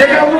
They got